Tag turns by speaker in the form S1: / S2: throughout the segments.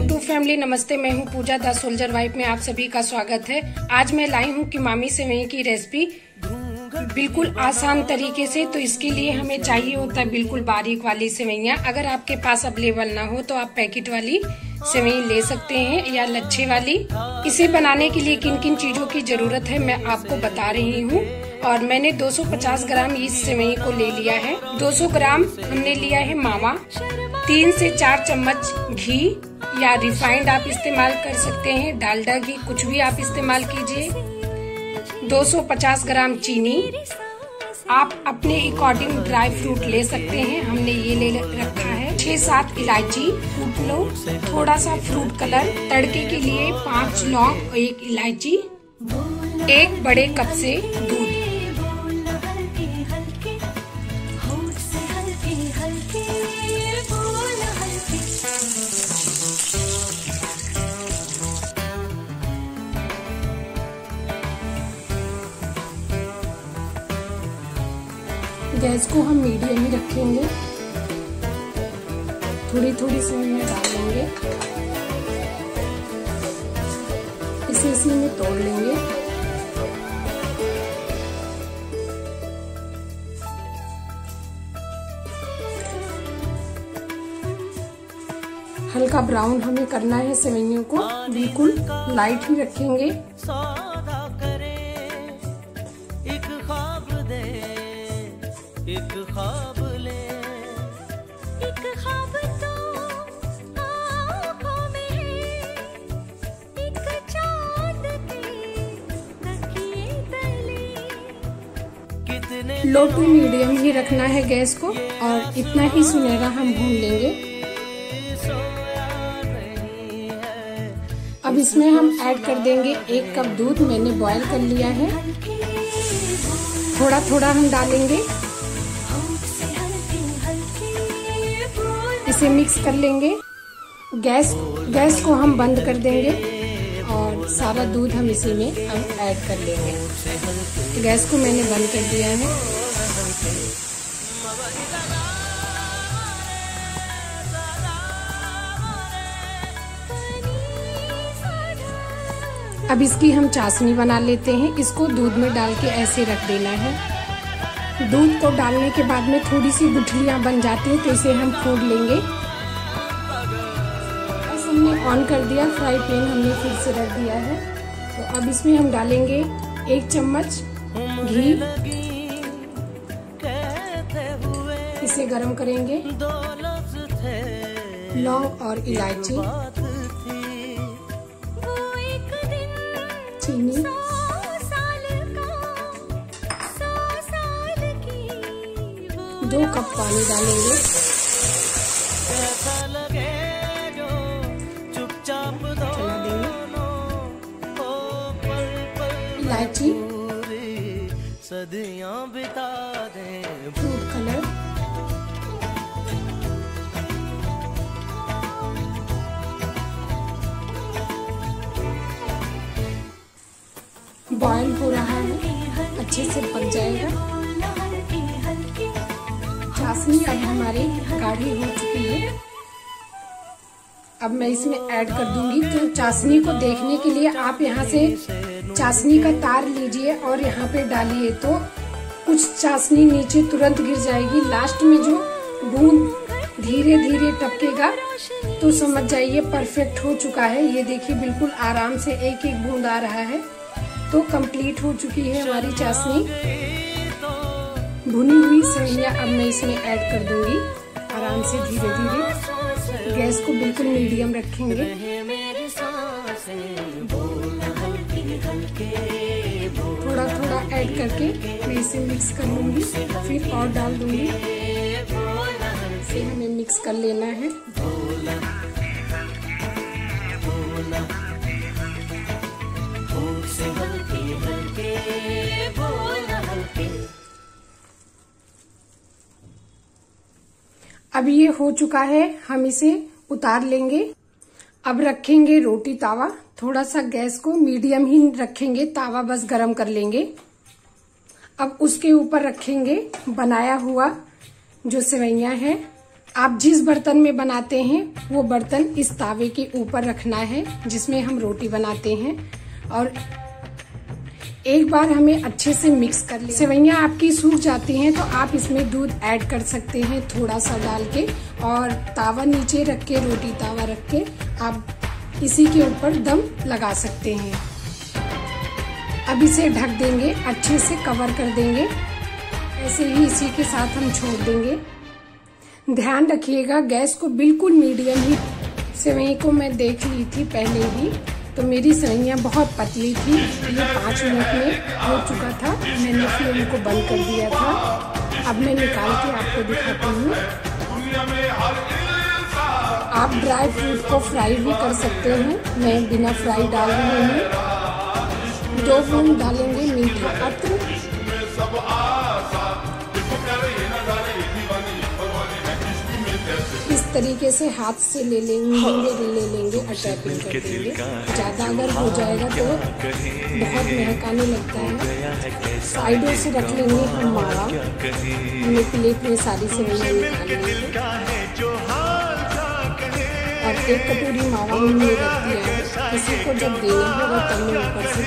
S1: My family नमस्ते, मैं हूँ पूजा द सोल्जर वाइफ में आप सभी का स्वागत है। आज मैं लाई हूँ किमामी सेवई की रेसिपी बिल्कुल आसान तरीके से तो इसके लिए हमें चाहिए होता है बिल्कुल बारीक वाली सेवैया। अगर आपके पास अवेलेबल ना हो तो आप पैकेट वाली सेवई ले सकते हैं या लच्छे वाली। इसे बनाने के लिए किन किन चीज़ों की ज़रूरत है, मैं आपको बता रही हूँ। और मैंने 250 ग्राम इस सेवई को ले लिया है। 200 ग्राम हमने लिया है मावा। तीन से चार चम्मच घी या रिफाइंड आप इस्तेमाल कर सकते हैं। डालडा घी कुछ भी आप इस्तेमाल कीजिए। 250 ग्राम चीनी। आप अपने अकॉर्डिंग ड्राई फ्रूट ले सकते हैं। हमने ये ले रखा है। छह सात इलायची फूट लो। थोड़ा सा फ्रूट कलर तड़के के लिए पाँच लौंग और एक इलायची। एक बड़े कप से दूध गैस को हम मीडियम ही रखेंगे। थोड़ी थोड़ी सी में डाल लेंगे इसे इसी में तोड़ लेंगे। हल्का ब्राउन हमें करना है सेवइयों को। बिल्कुल लाइट ही रखेंगे।
S2: एक ख्वाब ले।
S3: एक ख्वाब तो आँखों में है, एक चाँद के तकिए तले।
S2: कितने
S1: लो टू मीडियम ही रखना है गैस को और इतना ही सुनहरा हम भून लेंगे। अब इसमें हम ऐड कर देंगे एक कप दूध मैंने बॉईल कर लिया है। थोड़ा थोड़ा हम डालेंगे। इसे मिक्स कर लेंगे। गैस गैस को हम बंद कर देंगे और सारा दूध हम इसी में हम ऐड कर लेंगे। गैस को मैंने बंद कर दिया है। अब इसकी हम चाशनी बना लेते हैं। इसको दूध में डाल के ऐसे रख देना है। दूध को डालने के बाद में थोड़ी सी गुठलियाँ बन जाती हैं तो इसे हम फोड़ लेंगे। बस हमने ऑन कर दिया फ्राई पैन हमने फिर से रख दिया है। तो अब इसमें हम डालेंगे एक चम्मच घी। इसे गरम करेंगे। लौंग और इलायची। चीनी। दो कप पानी डालेंगे। चला
S2: सदियाँ बिता दें
S1: कलर हो रहा है। अच्छे से पक जाएगा। चाशनी अब हमारी गाढ़ी हो चुकी है। अब मैं इसमें ऐड कर दूँगी। तो चाशनी को देखने के लिए आप यहाँ से चाशनी का तार लीजिए और यहाँ पे डालिए। तो कुछ चाशनी नीचे तुरंत गिर जाएगी। लास्ट में जो बूंद धीरे धीरे टपकेगा तो समझ जाइए परफेक्ट हो चुका है। ये देखिए बिल्कुल आराम से एक एक बूंद आ रहा है। तो कंप्लीट हो चुकी है हमारी चाशनी। भुनी हुई सेवइयाँ अब मैं इसमें ऐड कर दूँगी। आराम से धीरे धीरे। गैस को बिल्कुल मीडियम रखेंगे। थोड़ा थोड़ा ऐड करके मैं इसे मिक्स कर लूँगी। फिर और डाल दूँगी। इसे हमें मिक्स कर लेना है। अब ये हो चुका है, हम इसे उतार लेंगे। अब रखेंगे रोटी तावा। थोड़ा सा गैस को मीडियम ही रखेंगे, तावा बस गरम कर लेंगे। अब उसके ऊपर रखेंगे बनाया हुआ जो सेवैया है। आप जिस बर्तन में बनाते हैं, वो बर्तन इस तावे के ऊपर रखना है, जिसमें हम रोटी बनाते हैं। और एक बार हमें अच्छे से मिक्स कर ले। सेवैयां आपकी सूख जाती हैं तो आप इसमें दूध ऐड कर सकते हैं थोड़ा सा डाल के और तावा नीचे रख के, रोटी तावा रख के आप इसी के ऊपर दम लगा सकते हैं। अब इसे ढक देंगे, अच्छे से कवर कर देंगे। ऐसे ही इसी के साथ हम छोड़ देंगे। ध्यान रखिएगा, गैस को बिल्कुल मीडियम ही सेवई को मैं देख ली थी पहले ही। तो मेरी सेवैयाँ बहुत पतली थी, ये पाँच मिनट में हो चुका था। मैंने फ्लेम को बंद कर दिया था। अब मैं निकाल के आपको दिखाती हूँ। आप ड्राई फ्रूट को फ्राई भी कर सकते हैं। मैं बिना फ्राई डाल रही हूँ। दो बूंद डालेंगे मीठा अत्र। तरीके से हाथ से ले लेंगे ले लेंगे टैपिंग कर देंगे ज़्यादा अगर हो जाएगा तो बहुत महकाने लगता है। साइडों से रख लेंगे हम मावा प्लेट में सारी निकाल और एक कटोरी मावा हमने रख दिया है। किसी को जब देना होगा तब मैं ऊपर से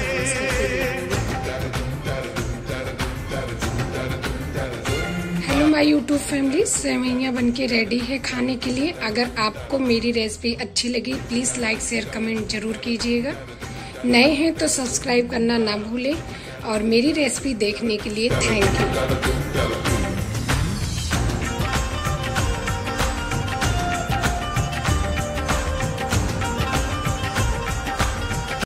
S1: माय यूट्यूब फैमिली सेवैया बन के रेडी है खाने के लिए। अगर आपको मेरी रेसिपी अच्छी लगी प्लीज़ लाइक शेयर कमेंट ज़रूर कीजिएगा। नए हैं तो सब्सक्राइब करना ना भूलें। और मेरी रेसिपी देखने के लिए थैंक यू